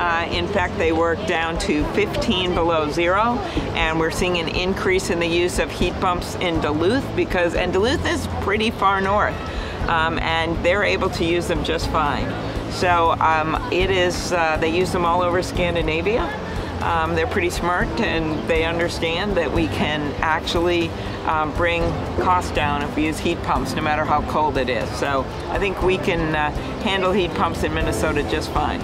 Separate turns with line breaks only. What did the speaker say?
Uh, in fact, they work down to 15 below zero, and we're seeing an increase in the use of heat pumps in Duluth because, and Duluth is pretty far north, um, and they're able to use them just fine. So um, it is, uh, they use them all over Scandinavia. Um, they're pretty smart and they understand that we can actually um, bring costs down if we use heat pumps no matter how cold it is. So I think we can uh, handle heat pumps in Minnesota just fine.